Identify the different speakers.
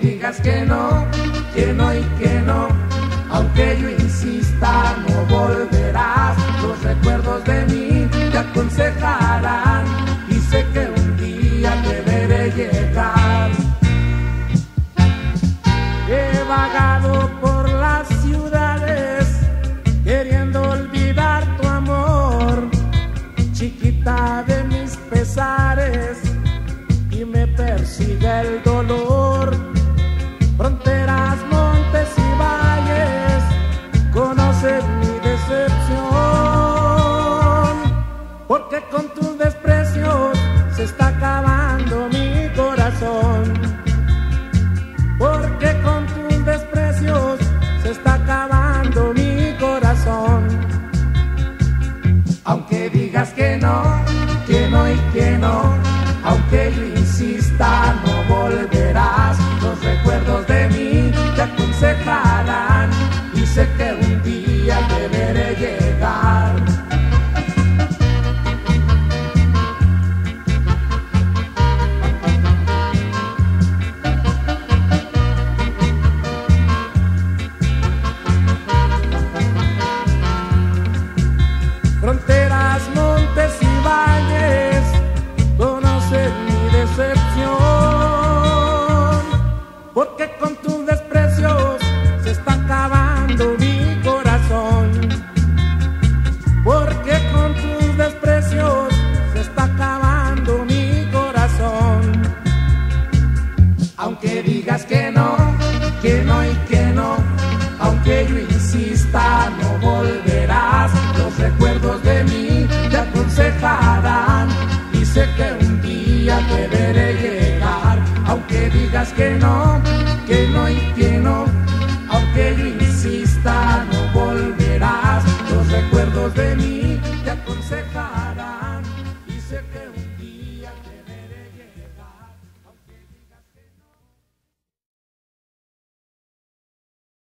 Speaker 1: digas que no, que no y que no, aunque yo insista, no volverás. Los recuerdos de mí te aconsejarán y sé que un día te veré llegar. He vagado por las ciudades queriendo olvidar tu amor, chiquita de mis pesares, persigue el dolor. Fronteras, montes y valles conocen mi decepción, porque con tus desprecios se está acabando mi corazón porque con tus desprecios se está acabando mi corazón. Aunque digas que no, que no y que no, aunque sé que un día te veré llegar, aunque digas que no, que no y que no, aunque